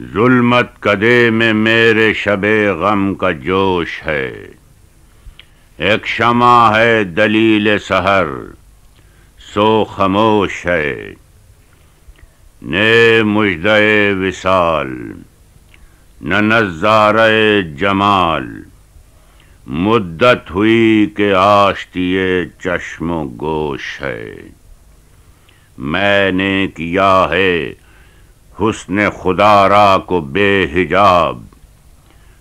ظلمت کدے میں میرے شب غم کا جوش ہے۔ ایک شمع ہے دلیل سحر، سو خاموش ہے۔ نے مجدے وصال، نہ نظارے جمال۔ مدت ہوئی کہ آشتی چشم و گوش ہے۔ میں نے کیا ہے حسن خدا را کو بے حجاب۔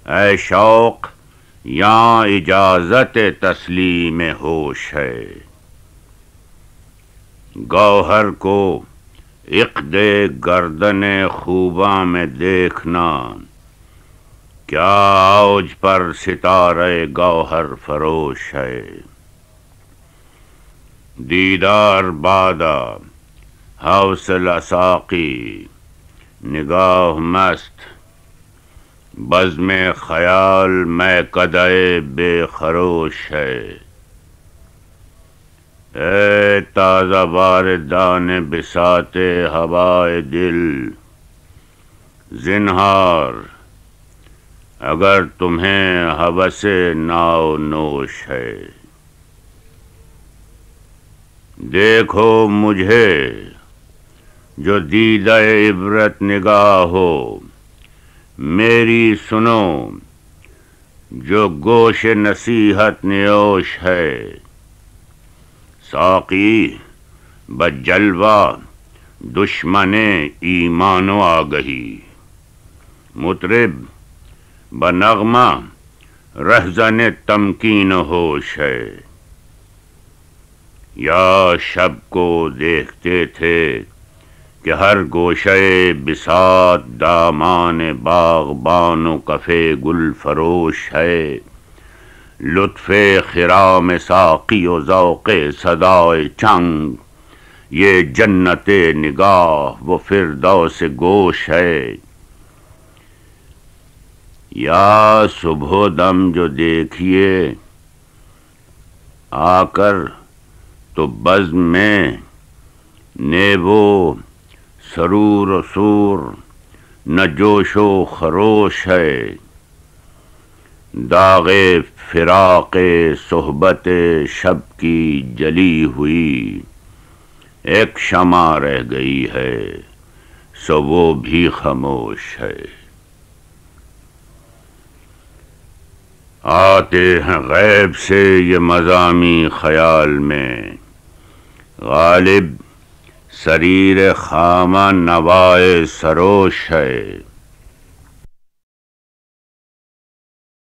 اے شوق یا اجازت تسلیم ہوش ہے۔ گوہر کو عقد گردن خوباں میں دیکھنا۔ کیا اوج پر ستارے گوہر فروش ہے۔ دیدار بادا، حوصلہ ساقی۔ نگاہ مست بز میں خیال میں قدئے بے خروش ہے۔ اے تازہ بار دان بساتے ہوائے دل، زنہار، اگر تمہیں حوث ناؤ نوش ہے۔ دیکھو مجھے جو دید عبرت نگاہ ہو۔ میری سنو، جو گوش نصیحت نیوش ہے۔ ساقی بجلوا دشمن ایمان و آگہی۔ مطرب، بنغمہ، رہزن تمکین ہوش ہے۔ یا شب کو دیکھتے تھے کہ ہر گوشے بسات دامان باغ بانو کفے گل فروش ہے۔ لطف خرام ساقی و ذوق صدائے چنگ۔ یہ جنت نگاہ وہ فردوس گوش ہے۔ یا صبح دم جو دیکھیے، آ کر تو بز میں نیبو سرور و سور، نہ جوش و خروش ہے۔ داغ فراق صحبت شب کی جلی ہوئی، ایک شمع رہ گئی ہے، سو وہ بھی خاموش ہے۔ آتے ہیں غیب سے یہ مضامی خیال میں، غالب سریر خامہ نوائے سروش ہے۔